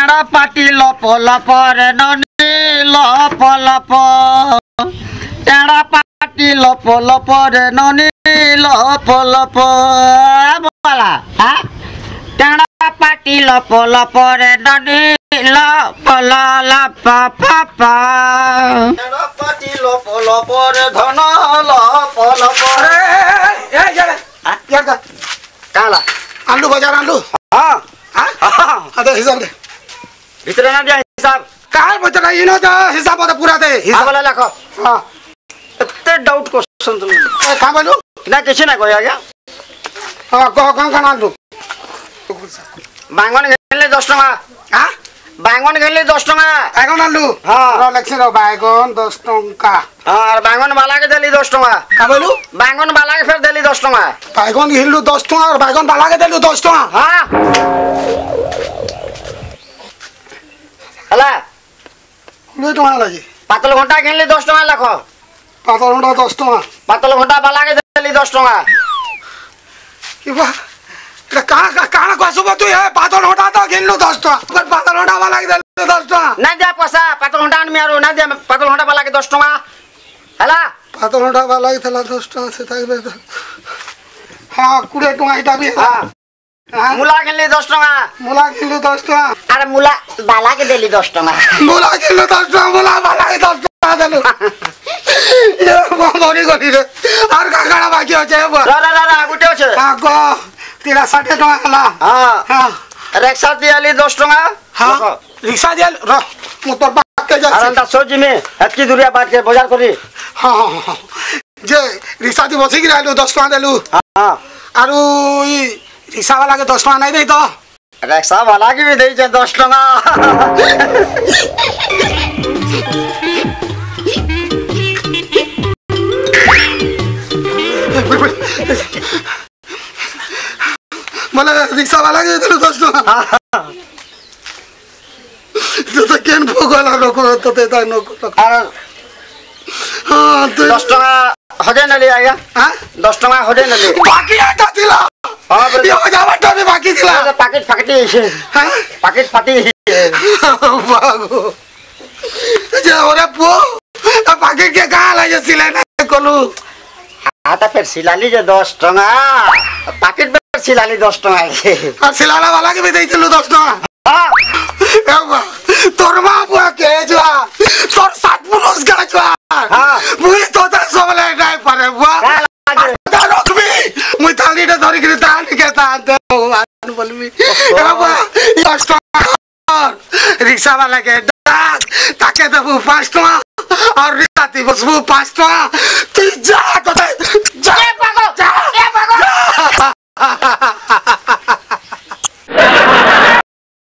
কেড়া পাটি lop lop রে ননি lop lop. কেড়া পাটি লপ লপ রে ননি লপ লপ। বলা হ্যাঁ কেড়া পাটি লপ লপ রে ননি লপ লপ পাপ কেড়া পাটি লপ লপ রে ধন আলু বাজার আলু। হ্যাঁ। হিসাব দে। ভিতরে না দিয়া হিসাব কার বজার ইনো দে হিসাব দে পুরা দে হিসাব হিসাব লেখ হ্যাঁ এতে ডাউট করছেন তুমি এ কাম বলু না কিছু না কই আজ্ঞা হ্যাঁ কহ কাম কাম আনলু বাঙ্গন গেলে দশ টাকা হ্যাঁ বাঙ্গন গেলে দশ টাকা এখন আনলু হ্যাঁ। র লেখছি র বাইগন দশ টঙ্কা আর বাঙ্গন বালাকে দেলি দশ টাকা কা বলু বাঙ্গন বালাকে ফের দেলি দশ টাকা বাইগন ঘিরলু দশ টঙ্কা আর বাইগন বালাকে দিলু দশ টঙ্কা হ্যাঁ ହେଲା କୋଡ଼ିଏ ଟଙ୍କା ଲାଗି ପାତଲ ଘଣ୍ଟା କିଣିଲି ଦଶ ଟଙ୍କା ଲେଖ ପାତଲ ଘଣ୍ଟା ଦଶ ଟଙ୍କା ପାତଲ ଘଣ୍ଟା ବାଲାକେ ଦେଲି ଦଶ ଟଙ୍କା କାଣା କହିବୁ ତୁ ଏ ପାତଲ ଘଣ୍ଟା ତ କିଣିଲୁ ଦଶ ଟଙ୍କା ପାତଲ ଘଣ୍ଟା ବାଲାକେ ଦେଲି ଦଶ ଟଙ୍କା ନାଇଁ ଦିଆ ପଇସା ପାତଲ ଘଣ୍ଟା ଆଣିବି ଆରୁ ନାଇଁ ଦିଆ ପାତଲ ଘଣ୍ଟା ବାଲାକେ ଦଶ ଟଙ୍କା ହେଲା ପାତଲ ଘଣ୍ଟା ବାଲାକେ ଥିଲା ଦଶ ଟଙ୍କା ସେ ତାକୁ ହଁ କୋଡ଼ିଏ ଟଙ୍କା ଏଇଟା ବି ହଁ হ্যাঁ? মুলা কিনলি দশ টাকা। মুলা কিনলি দশ টাকা। আর মুলা বালাকে দিলি দশ টাকা। মুলা কিনলি দশ টাকা মুলা বালাকে দশ টাকা দিল। মরি গলি রে। আর কাকাড়া বাকি আছে রা রা রা গুটে আছে। আগ তিরা ষাটে টাকা হলা হ্যাঁ।, হ্যাঁ। রিক্সা দিয়ালি দশ টাকা। হ্যাঁ। রিক্সা দিয়াল র মু তোর বাপকে যাচ্ছি। আর তা সোজি মে এতকি দূরিয়া বাদ বাজার করি। হ্যাঁ, হ্যাঁ হ্যাঁ যে রিক্সা দি বসে গিয়ে আইলো দশ টাকা দিলু। হ্যাঁ। আর ওই রিক্সাওয়ালাকে দশ টাকা নাই দেই তো। রিক্সাওয়ালাকে বি দেইছে দশ টাকা। মানে রিক্সাওয়ালাকে দিল দশ টাকা। তো কেন ভোগলা রকম তোতে তাই আর হ্যাঁ, দশ টাকা হজে নালি আয়া। হ্যাঁ? দশ টাকা হজে নালি। বাকি এটা দিলাম। ফাঁকি দিলাম প্যাকেট ফাঁকিতে এসে হ্যাঁ? প্যাকেট ফাঁকি যা ওরে পো প্যাকেটকে গাল আছে সিলাই না কলু আটা পের সিলালি যে দশ টঙ্গা প্যাকেট পের সিলালি দশ টঙ্গা আর সিলালা বালাকে বি দেইছিল দশ টঙ্গা হ্যাঁ। তোর মা বুয়া কে যা তোর সাত পুরুষ গা যা হ্যাঁ। তাহাতে ভগবান বলবি এ বাবা দশ টাকা রিক্সা বালাকে ডাক তাকে দেবো পাঁচ টাকা আর রিক্সাতে বসবো পাঁচ টাকা তুই যা